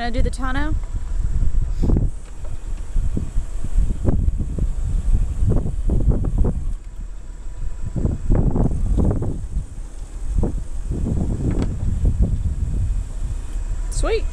Gonna do the tonneau? Sweet.